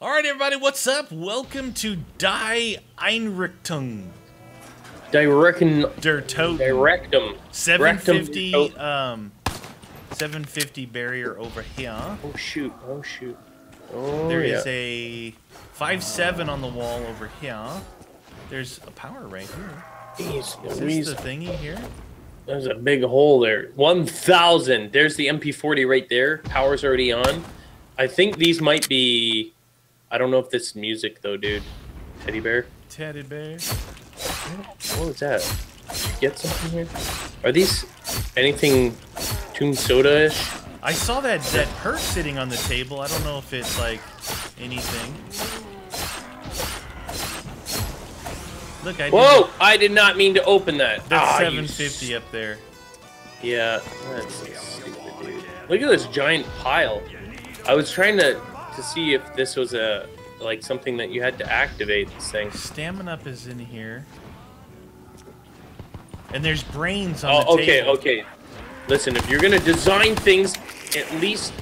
All right, everybody, what's up? Welcome to Die Einrichtung. Directen, Der Toten. directum. 750, Rectum- um, 750 barrier over here. Oh shoot! Oh shoot! Oh There yeah. is a 5.7 on the wall over here. There's a power right here. Jeez Is this the thingy here? There's a big hole there. One thousand. There's the MP40 right there. Power's already on. I think these might be. I don't know if this is music though, dude. Teddy bear. Teddy bear. What was that? Did you get something here? Are these anything Toon Soda-ish? I saw that, that perk sitting on the table. I don't know if it's like anything. Look, I did- Whoa! I did not mean to open that. That's Ah, you 750 up there. Yeah, that's stupid, dude. Look at this giant pile. I was trying to to see if this was a like something that you had to activate this thing. Stamina up is in here. And there's brains on oh, the Oh, okay, table. okay. Listen, if you're gonna design things, at least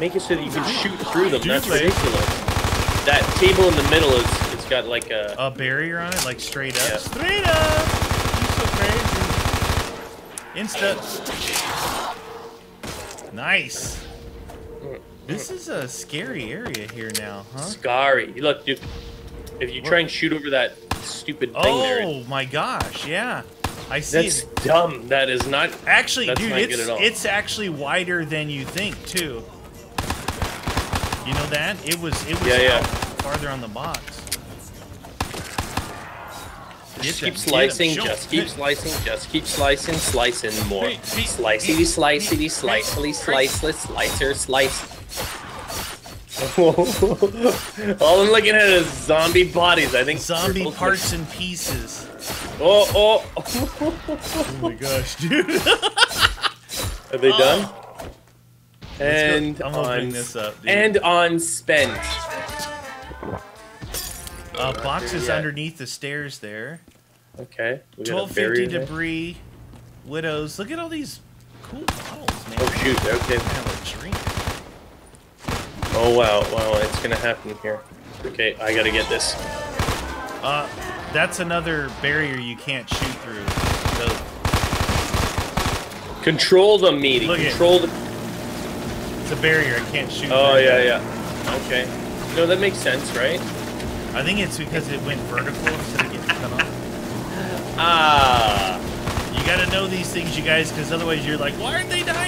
make it so that you can shoot through them. Dude, That's like- ridiculous. That table in the middle is it's got like a A barrier on it, like straight up. Yeah. Straight up! You so crazy. Insta. Nice. This is a scary area here now, huh? scary. Look, dude. If you try and shoot over that stupid thing there, Oh my gosh, yeah. I see that's it. dumb. That is not. Actually, dude, not it's it's actually wider than you think too. You know that? It was it was Yeah, yeah. farther on the box. Just keep slicing, get them, just keep slicing, just keep slicing, slicing more. Hey, Slicey, slicey, slicely, sliceless, slicer, slice. All I'm looking at is zombie bodies. I think Zombie we're parts and pieces. Oh, oh. Oh my gosh, dude. Are they done? go. And I'm on this up, dude. and on spent. Uh, boxes Yeah. underneath the stairs there. Okay. We got a 1250 barrier there. debris. Widows. Look at all these cool bottles, man. Oh shoot! Okay. Have a drink. Oh wow! Wow! It's gonna happen here. Okay, I gotta get this. Uh, that's another barrier you can't shoot through. Control the meaty. Look Control the. it's a barrier I can't shoot Oh yeah, yeah. Okay. No, that makes sense, right? I think it's because it went vertical instead of getting cut off. Ah. You gotta know these things, you guys, because otherwise you're like, why aren't they dying?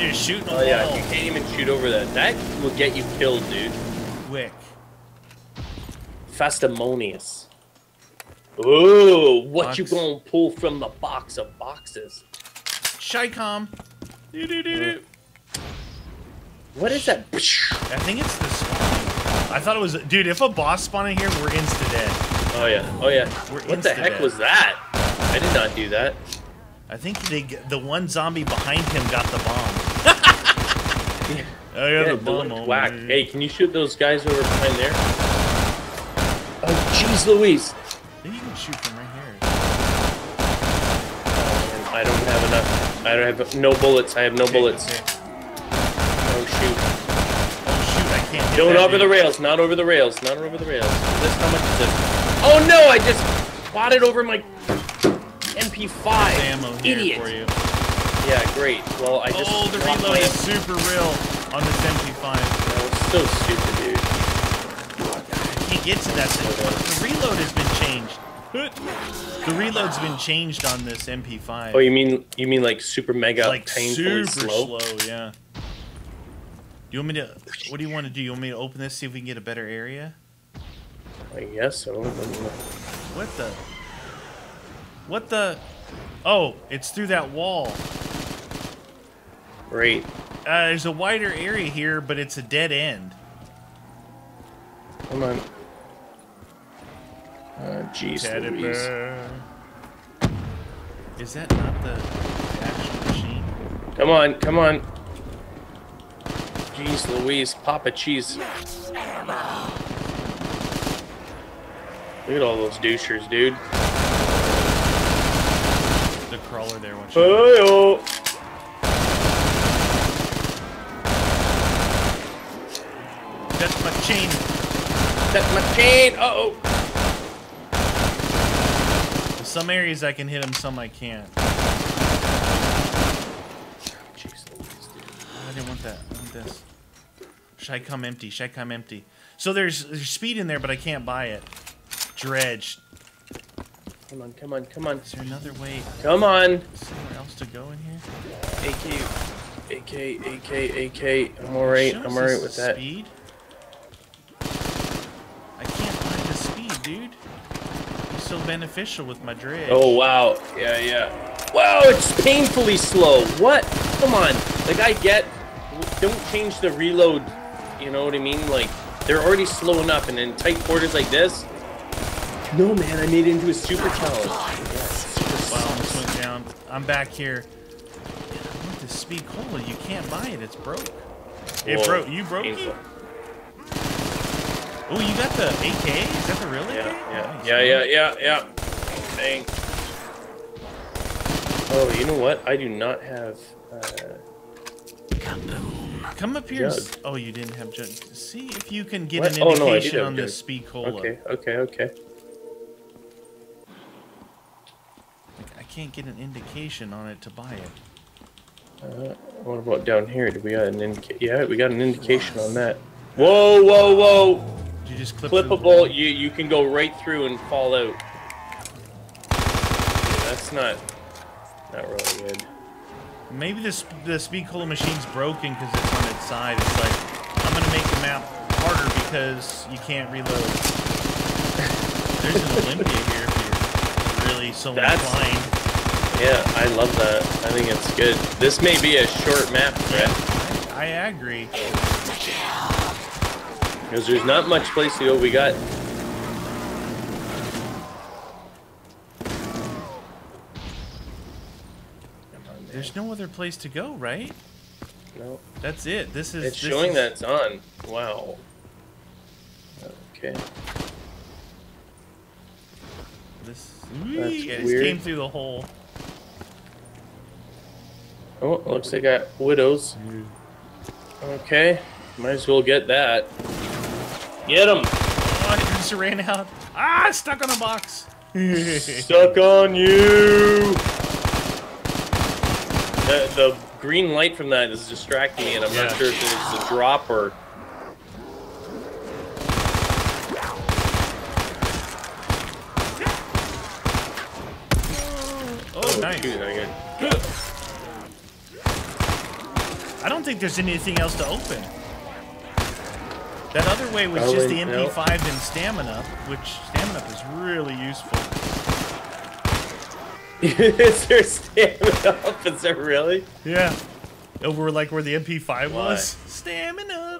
Because you're shooting Oh yeah, wall you can't even shoot over that. That will get you killed, dude. quick. Fastimonious. Ooh, what you gonna pull from the box of boxes? Shycom. Do, do, do, do. What is that? I think it's the spawn. I thought it was, dude. If a boss spawn in here, we're insta dead. Oh yeah, oh yeah. We're What the heck was that? I did not do that. I think they the one zombie behind him got the bomb. I got Yeah, the bomb on whack. me. Hey, can you shoot those guys over behind there? Oh jeez Louise. Then you can shoot from right here. Um, I don't have enough. I don't have no bullets. I have no bullets. Okay. Oh shoot. Oh shoot! I can't. Get Don't over the rails, not over the rails, not over the rails. Is this how much is this? Oh no, I just bought it over my MP5. ammo here Idiot. Yeah, great. Well, I just Oh, the reload is super real on this MP5. That was so stupid, dude. I can't get to that. thing. The reload has been changed. The reload's been changed on this MP5. Oh, you mean you mean like super mega like painfully super slow? slow. Yeah. Do you want me to? What do you want to do? You want me to open this, see if we can get a better area? I guess so. What the? What the? Oh, it's through that wall. Great. Uh, there's a wider area here, but it's a dead end. Come on. Uh, jeez Teddy Louise. Is that not the actual machine? Come on, come on. Jeez Louise, Papa Cheese. Look at all those douchers, dude. The crawler there. Watch Hey-oh. That's my chain. That's. Uh oh. Some areas I can hit him, some I can't. Jeez dude. I didn't want that. I want this. Should I come empty? Should I come empty? So there's, there's speed in there, but I can't buy it. Dredge. Come on, come on, come on. Is there another way Come on. somewhere else to go in here? AK, AK, AK, AK. I'm alright. I'm alright with that. Speed. I can't find the speed, dude. It's so beneficial with my dredge. Oh wow. Yeah, yeah. Wow, it's painfully slow. What? Come on. Like I get. Don't change the reload. You know what I mean? Like they're already slow enough, and in tight quarters like this. No man, I made it into a super challenge. Yeah, super Wow, almost went down. I'm back here. I want this speed cola. You can't buy it. It's broke. It Whoa, broke. You broke painful. it? Oh, you got the AK? Is that the real AK? Yeah, yeah, Nice, yeah, yeah, yeah, yeah. Dang. Oh, you know what? I do not have. Uh, Come up here. Jug. Oh, you didn't have jug. See if you can get What? an Oh, no, I indication have on jug. this speed cola. okay, okay, okay. Like, I can't get an indication on it to buy it. Uh, what about down here? Do we got an indica- Yeah, we got an indication on that. Whoa, whoa, whoa! Did you just clip through the Clippable. wall? You you can go right through and fall out. That's not not really good. Maybe this the speed cola machine's broken because it's on its side. It's like I'm gonna make the map harder because you can't reload. There's an Olympia here if you're really so That's- inclined. Yeah, I love that. I think it's good. This may be a short map, Brett, I agree. Because there's not much place to go. We got There's no other place to go, right? no. That's it. This is. It's this showing is- that it's on. Wow. Okay. This. That's weird. came through the hole. Oh, looks like I got widows. Okay, might as well get that. Get him! Oh, it just ran out. Ah, stuck on a box. Stuck on you! The, the green light from that is distracting me, and I'm Yeah. not sure if it's a drop or. Oh, nice. Shoot, I got- I don't think there's anything else to open. That other way was just the MP5 and stamina, which stamina is really useful. is there stamina up? Is there really? Yeah. Over like where the MP5 Why? was. Stamina.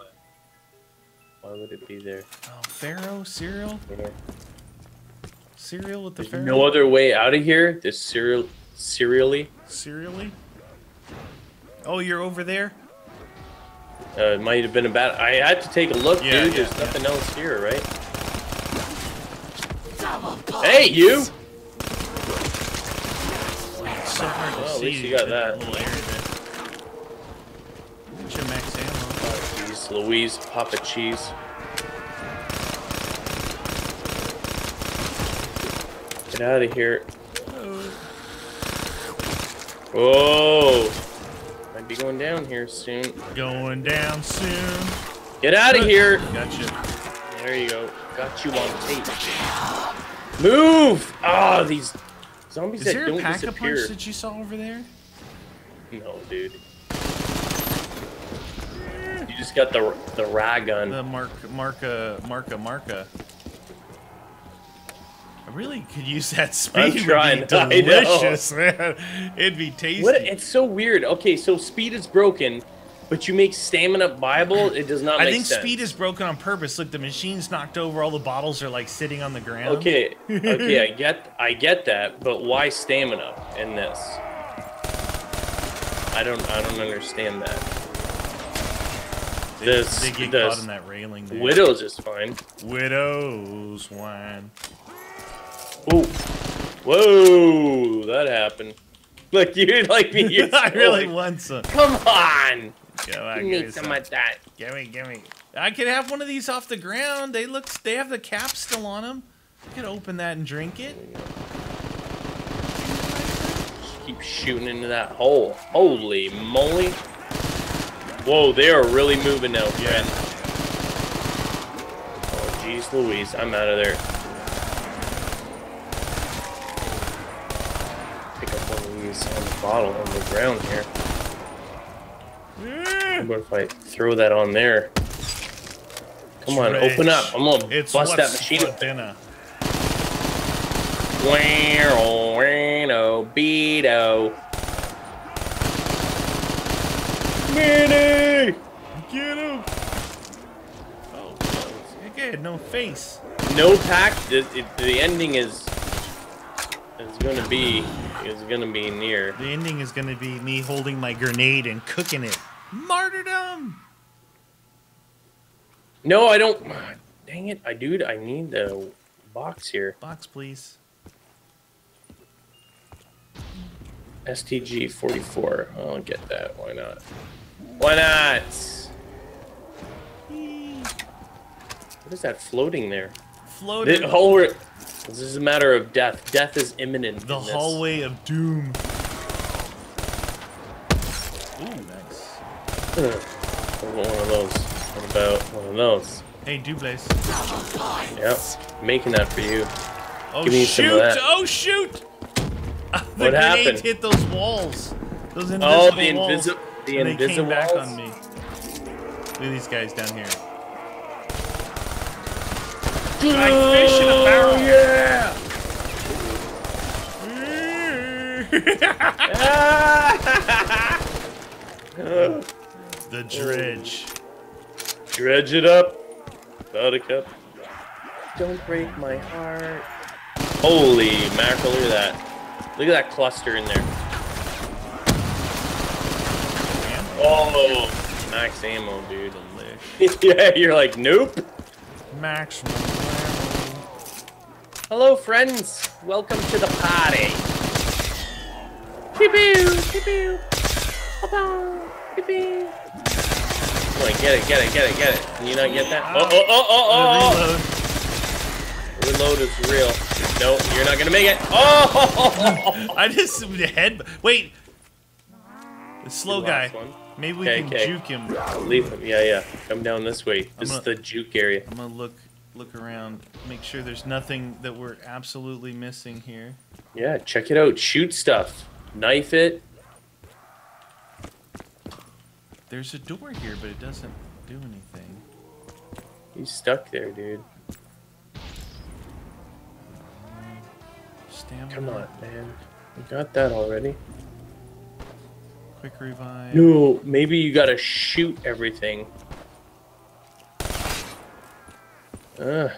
Why would it be there? Oh, Pharo cereal. Cereal with the There's Pharo. no other way out of here. This cereal... serially. Cereally. Oh, you're over there. Uh, it might have been a bad. I had to take a look, Yeah, dude. yeah, There's nothing else here, right? Hey, you! It's so hard to Well, at see. least you got in that. Little area there. Get your max ammo. Oh, jeez, Louise, Papa Cheese. Get out of here. Whoa! Might be going down here soon. Going down soon. Get out of here! Gotcha. There you go. Got you on tape. Move! Ah, these zombies Is that there a don't pack a disappear. punch that you saw over there? No, dude. You just got the the Ray Gun. The mark, marka, marka, marka. I really could use that speed. I'm trying, It'd be I know. delicious, man. It'd be tasty. What? It's so weird. Okay, so speed is broken, but you make stamina viable. It does not I think sense. speed is broken on purpose. Look, the machine's knocked over. All the bottles are like sitting on the ground. Okay, okay, I get, I get that, but why stamina in this? I don't, I don't understand that. This, They get this caught in that railing. There. widows is fine. Widow's wine. Ooh, whoa, that happened. Look, you like me. You're I really want some. Come on, Come on, give give me me some some. of that. Give me, give me. I could have one of these off the ground. They look. They have the cap still on them. I could open that and drink it. Just keep shooting into that hole. Holy moly. Whoa, they are really moving now, friend. Oh, jeez Louise. I'm out of there. Pick up one of these on the bottle on the ground here. What if I throw that on there? Come on, open up. I'm gonna It's bust that machine. for dinner. Wow, oh, wow, oh, beto. Oh. Minnie! Get him! Oh, okay, no face. No pack. The, the ending is is gonna be is gonna be near. The ending is gonna be me holding my grenade and cooking it. Martyrdom! No, I don't. Dang it! I dude, I need the box here. Box, please. STG 44. I'll get that. Why not? Why not? What is that floating there? Floating. The oh, whole. This is a matter of death. Death is imminent. The in this. hallway of doom. Ooh, nice. Ugh. What about one of those? What about one of those? Hey, Dublaze. Yep. Making that for you. Oh Give me some shoot! of that. Oh shoot! the What grenades happened? hit those walls. Those invisible Oh, the walls. invisible, the and they came invisible back on me. Look at these guys down here. Like fish in a barrel. yeah! the dredge. Dredge it up, Buttercup. Don't break my heart. Holy mackerel, look at that. Look at that cluster in there. Oh, max ammo, dude. Delish. yeah, you're like, nope. Maximum. Hello, friends. Welcome to the party. Pew-pew, pew-pew. Ba-ba, pew-pew. Come on, get it, get it, get it, get it. Can you not get that? Oh, oh, oh, oh, oh, Reload. oh. Reload is real. No, you're not gonna make it. Oh! I just the head. Wait. The slow guy. one. Maybe we Okay, can okay. juke him. Leave him. Yeah, yeah. Come down this way. This is gonna- the juke area. I'm gonna look look around, make sure there's nothing that we're absolutely missing here. Yeah, check it out. Shoot stuff. Knife it. There's a door here, but it doesn't do anything. He's stuck there, dude. Stamina. Come on, man. We got that already. Quick revive. No, maybe you gotta shoot everything. Ugh.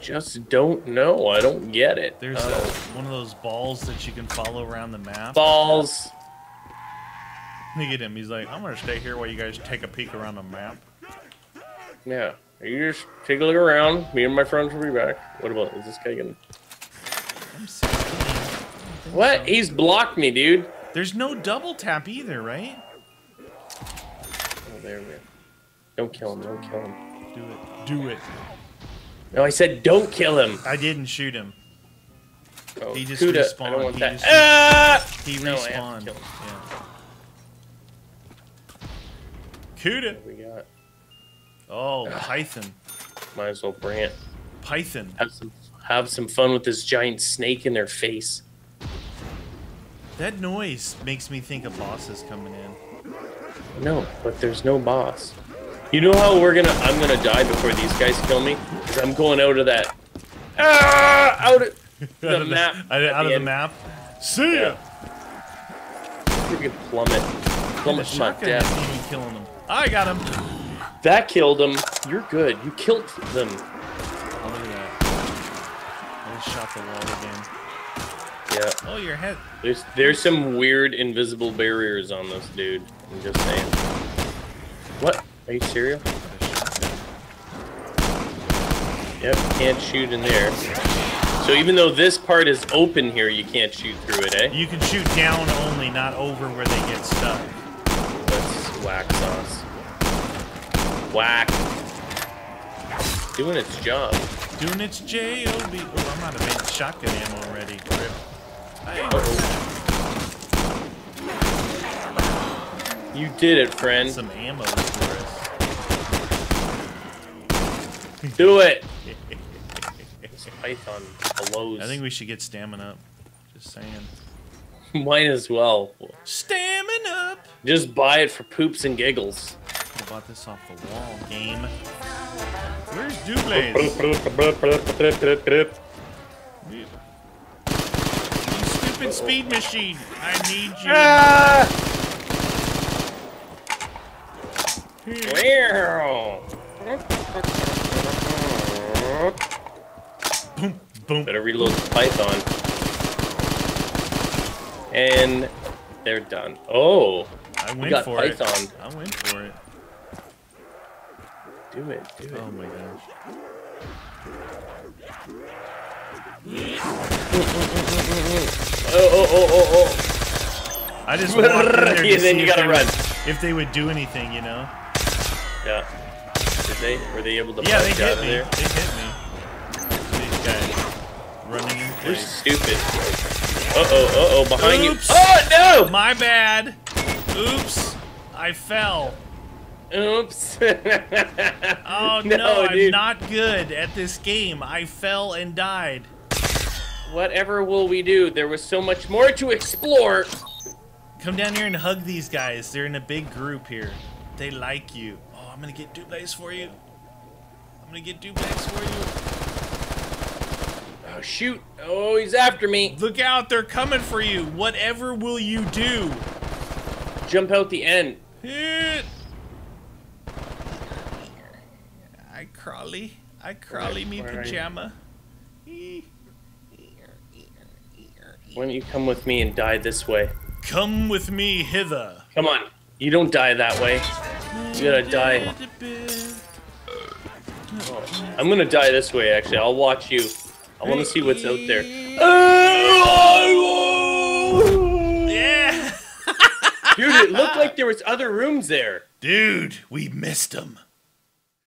Just don't know. I don't get it. There's a, one of those balls that you can follow around the map. balls. Look at him. He's like, I'm gonna stay here while you guys take a peek around the map. Yeah. You just take a look around. Me and my friends will be back. What about is this guy gonna? I'm 16. I don't think What? so. He's blocked me, dude. There's no double tap either, right? Oh, there we go. Don't kill him. Don't kill him. Do it. Do it. No, I said don't kill him. I didn't shoot him. Oh, He just Kuda. I respawned. don't want He that. just- ah! He No, I have to respawned. him. Yeah. Kuda. What we got? Oh, Python. Might as well bring it. Python. Have some have some fun with this giant snake in their face. That noise makes me think a boss is coming in. No, but there's no boss. You know how we're gonna? I'm gonna die before these guys kill me. Cause I'm going out of that. Ah! Out of the map. Out, of the end. map. See ya. Yeah. Freaking plummet. The Plummet my death. killing him. I got him. That killed him. You're good. You killed them. Oh, look at that. I just shot the wall again. Yeah. Oh, your head. There's there's some weird invisible barriers on this dude. I'm just saying. What? Are you serious? Yep, can't shoot in there. So even though this part is open here, you can't shoot through it, eh? You can shoot down only, not over where they get stuck. That's whack sauce. Whack. Doing its job. Doing its J-O-B. Oh, I'm out of shotgun ammo already. Rip. Uh-oh. You did it, friend. some ammo for us. Do it. This python blows. I think we should get stamina up. Just saying. Might as well. Stamina up! Just buy it for poops and giggles. Could have bought this off the wall, game. Where's Dublaze? You stupid speed machine! I need you. Ah! Wow. Boom, boom. Better reload the python. And they're done. Oh, I we went got for python. it. I went for it. Do it, do it. Oh my gosh. Oh, oh, oh, oh, oh. I just walked in there to Yeah, then you gotta run. Would, if they would do anything, you know? Yeah. Did they? Were they able to Yeah, they hit me. there? They hit me. These guys running in They're stupid. Uh oh, uh oh, behind Oops. you. Oh no! My bad. Oops. I fell. Oops. Oh no, I'm dude. not good at this game. I fell and died. Whatever will we do? There was so much more to explore. Come down here and hug these guys. They're in a big group here. They like you. Oh, I'm gonna get Dublaze for you. I'm gonna get Dublaze for Oh shoot! Oh, he's after me. Look out, they're coming for you. Whatever will you do? Jump out the end. Hit. I crawly. I crawly me pajama. Why don't you come with me and die this way? Come with me hither. Come on. You don't die that way. You gotta die. I'm gonna die this way, actually. I'll watch you. I wanna see what's out there. Yeah. Dude, it looked like there was other rooms there. Dude, we missed him.